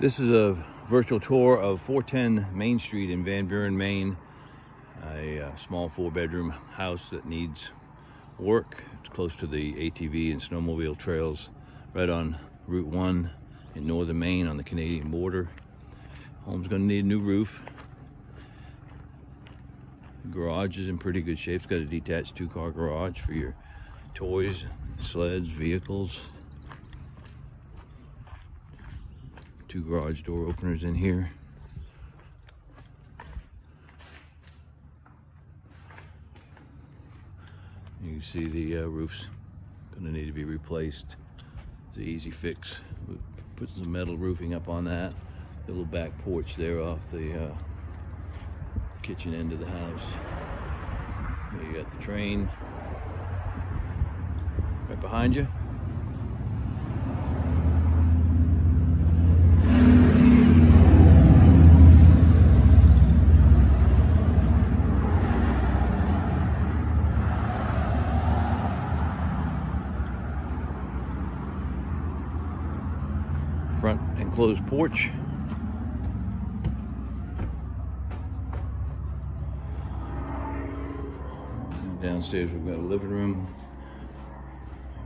This is a virtual tour of 410 Main Street in Van Buren, Maine. A uh, small four bedroom house that needs work. It's close to the ATV and snowmobile trails right on Route 1 in northern Maine on the Canadian border. Home's gonna need a new roof. Garage is in pretty good shape. It's got a detached two car garage for your toys, sleds, vehicles. Two garage door openers in here. You can see the uh, roof's gonna need to be replaced. It's an easy fix. We put some metal roofing up on that. The little back porch there off the uh, kitchen end of the house. There you got the train right behind you. Enclosed porch. Downstairs we've got a living room.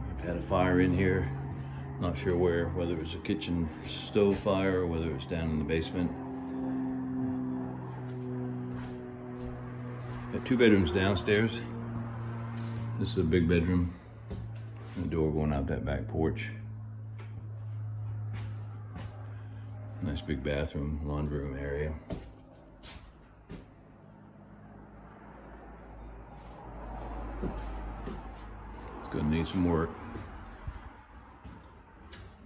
We've had a fire in here. Not sure where, whether it's a kitchen stove fire or whether it's down in the basement. Got two bedrooms downstairs. This is a big bedroom. The door going out that back porch. Nice big bathroom, laundry room area. It's gonna need some work.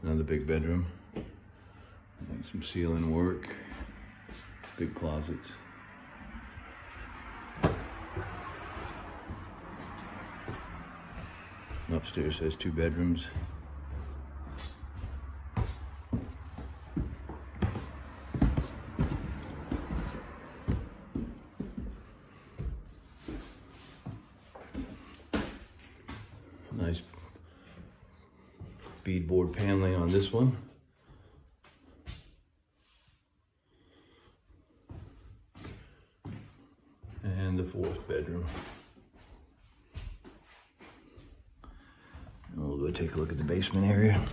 Another big bedroom. Need some ceiling work. Big closets. Upstairs has two bedrooms. Nice beadboard paneling on this one. And the fourth bedroom. And we'll go take a look at the basement area.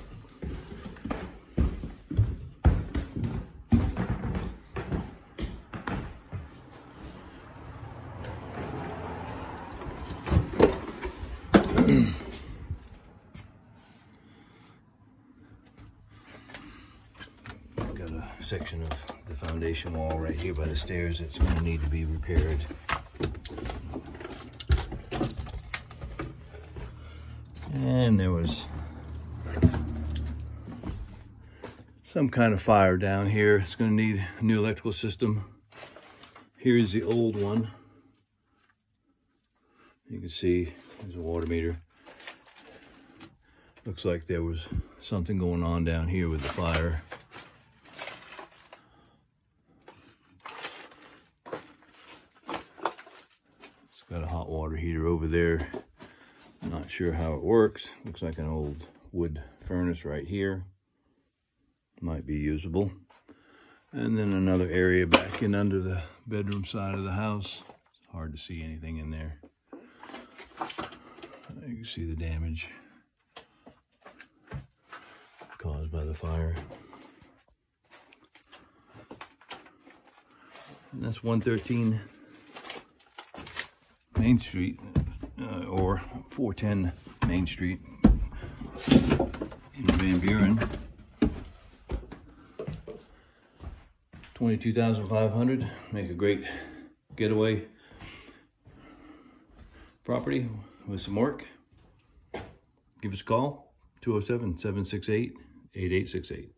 Got a section of the foundation wall right here by the stairs that's going to need to be repaired. And there was some kind of fire down here. It's going to need a new electrical system. Here's the old one. You can see there's a water meter. Looks like there was something going on down here with the fire. It's got a hot water heater over there. Not sure how it works. Looks like an old wood furnace right here. Might be usable. And then another area back in under the bedroom side of the house. It's hard to see anything in there. You can see the damage caused by the fire. And that's 113 Main Street, uh, or 410 Main Street in Van Buren. 22,500, make a great getaway property with some work. Give us a call, 207-768-8868.